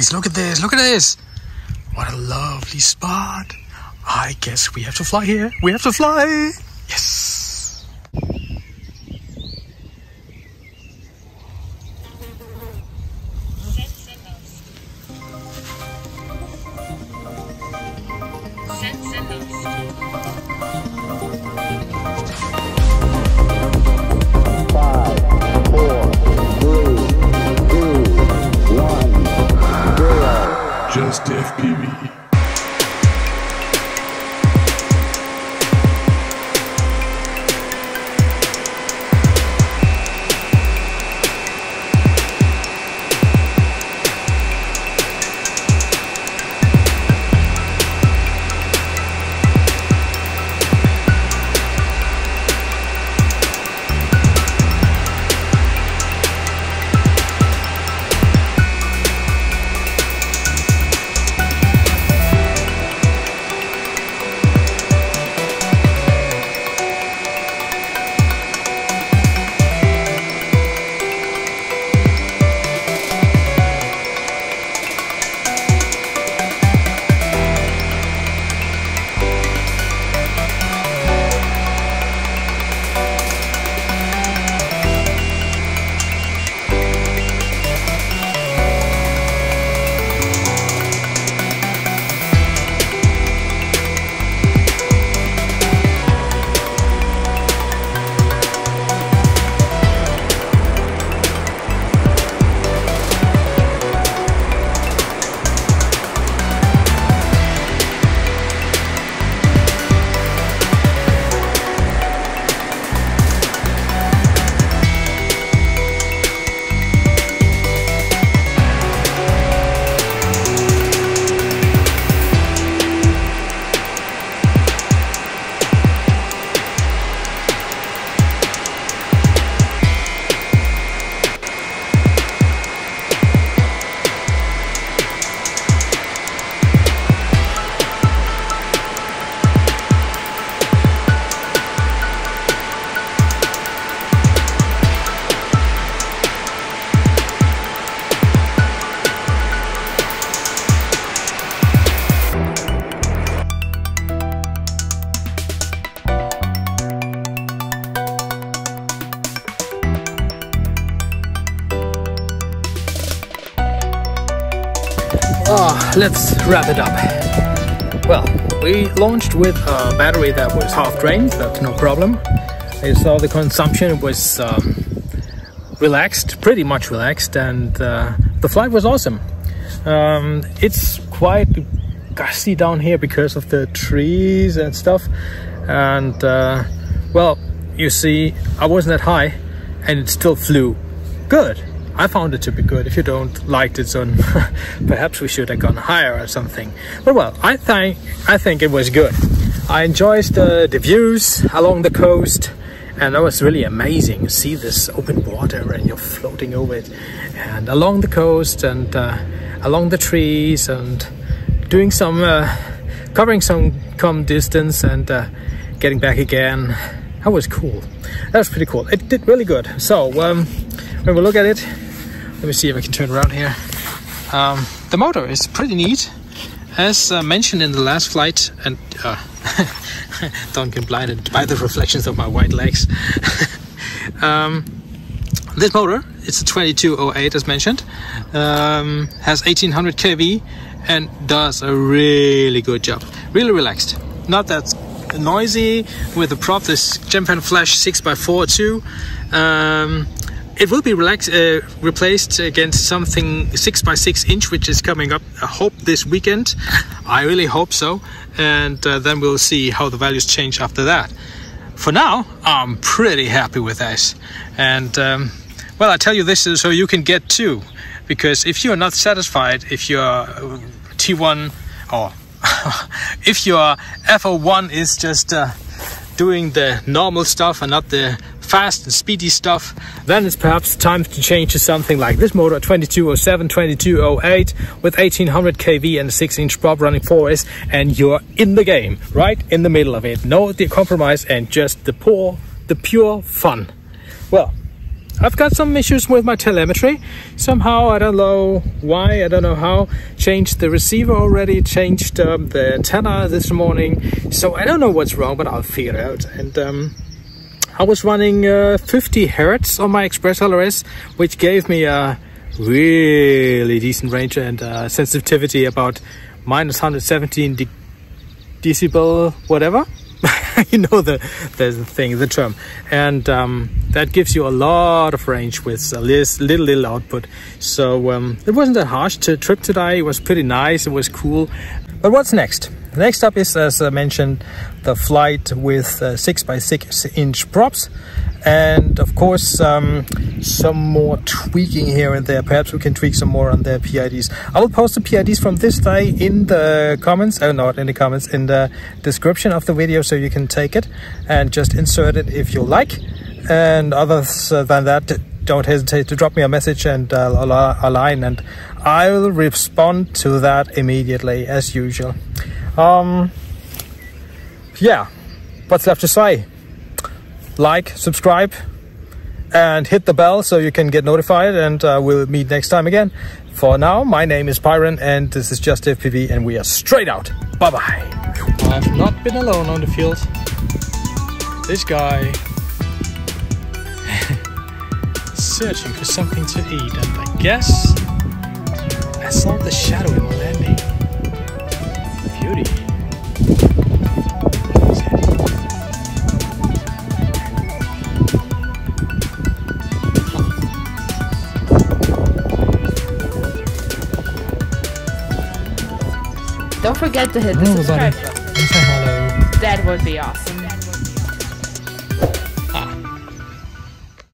Guys, look at this, look at this. What a lovely spot. I guess we have to fly here. We have to fly. Yes. Oh, let's wrap it up. Well, we launched with a battery that was half drained, that's no problem. You saw the consumption was um, relaxed, pretty much relaxed, and uh, the flight was awesome. Um, it's quite gusty down here because of the trees and stuff, and uh, well, you see, I wasn't that high, and it still flew good. I found it to be good. If you don't like it, then perhaps we should have gone higher or something. But well, I think I think it was good. I enjoyed the, the views along the coast, and that was really amazing. See this open water, and you're floating over it, and along the coast, and uh, along the trees, and doing some uh, covering some come distance, and uh, getting back again. That was cool. That was pretty cool. It did really good. So um, when we look at it, let me see if I can turn around here. Um, the motor is pretty neat, as uh, mentioned in the last flight, and uh, don't get blinded by the reflections of my white legs. um, this motor, it's a 2208 as mentioned, um, has 1800 kV and does a really good job. Really relaxed. Not that noisy with the prop, this Gemfan Flash 6x4 too. Um, it will be relax, uh, replaced against something 6x6 inch which is coming up i hope this weekend. I really hope so. And uh, then we'll see how the values change after that. For now i'm pretty happy with this. And um, well i tell you this is so you can get two. Because if you're not satisfied if your t1 or if your F01 is just uh, doing the normal stuff and not the fast and speedy stuff, then it's perhaps time to change to something like this motor 2207, 2208 with 1800 kV and a 6 inch prop running 4S, and you're in the game, right in the middle of it. No compromise and just the poor, the pure fun. Well, I've got some issues with my telemetry. Somehow, I don't know why, I don't know how. Changed the receiver already, changed um, the antenna this morning. So I don't know what's wrong, but I'll figure it out. And um, I was running uh, 50 hertz on my Express LRS, which gave me a really decent range and uh, sensitivity about minus 117 de decibel, whatever. you know the, the thing, the term, and um, that gives you a lot of range with a little little, output. So um, it wasn't that harsh to trip today. It was pretty nice. It was cool. But what's next? Next up is, as I mentioned, the flight with uh, six by six inch props, and of course um, some more tweaking here and there. Perhaps we can tweak some more on the PIDs. I will post the PIDs from this day in the comments. Oh, not in the comments, in the description of the video, so you can take it and just insert it if you like. And other than that, don't hesitate to drop me a message and uh, a line, and I'll respond to that immediately as usual. Um, yeah, what's left to say? Like, subscribe, and hit the bell so you can get notified and uh, we'll meet next time again. For now, my name is Byron and this is Just FPV and we are straight out. Bye bye. I've not been alone on the field. This guy searching for something to eat and I guess I saw the shadow in my landing. Beauty. Don't forget to hit the Hello, subscribe button. Say hello. That would be awesome.